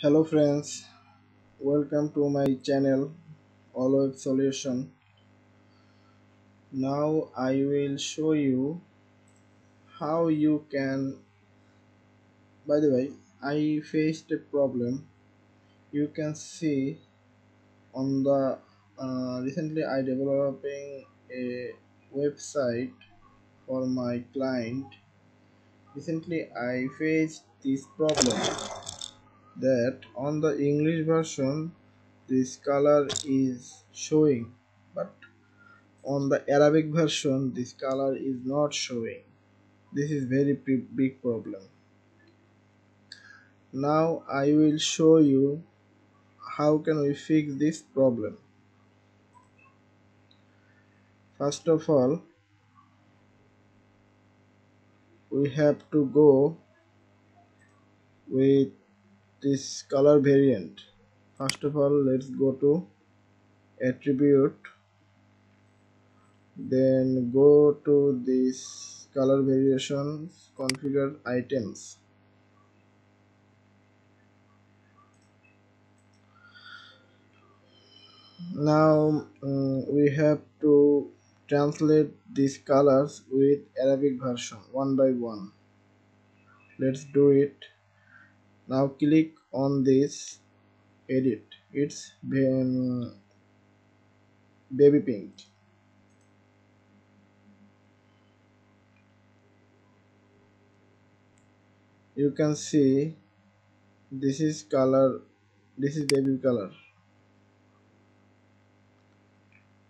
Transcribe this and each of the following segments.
hello friends welcome to my channel all web solution. Now i will show you how you can by the way i faced a problem. You can see on the uh, recently i developing a website for my client. Recently i faced this problem that on the English version this color is showing but on the Arabic version this color is not showing. This is very big problem. Now I will show you how can we fix this problem. First of all we have to go with this color variant. First of all let's go to attribute then go to this color variations configure items. Now um, we have to translate these colors with Arabic version one by one. Let's do it now click on this edit. It's um, baby pink you can see this is color this is baby color.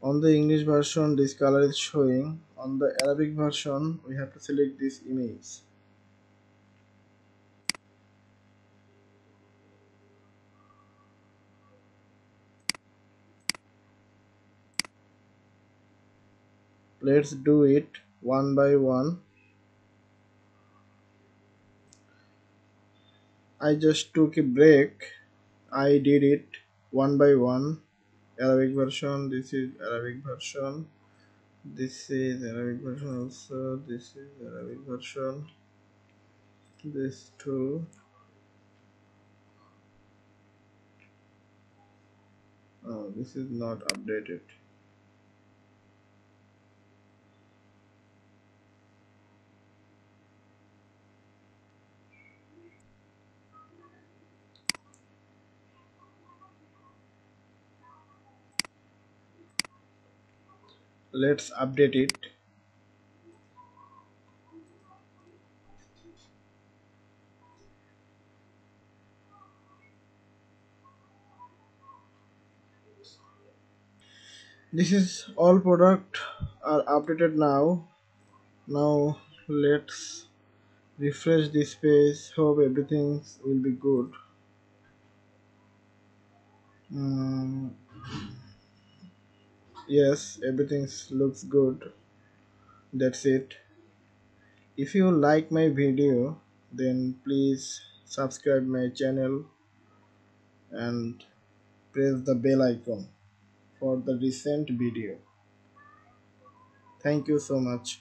On the English version this color is showing. On the Arabic version we have to select this image let's do it one by one. I just took a break. I did it one by one. Arabic version this is Arabic version. This is Arabic version also. This is Arabic version. This too oh this is not updated let's update it. This is all product are updated now. Now let's refresh this page hope everything will be good. Um, yes everything looks good. That's it. If you like my video then please subscribe my channel and press the bell icon for the recent video. Thank you so much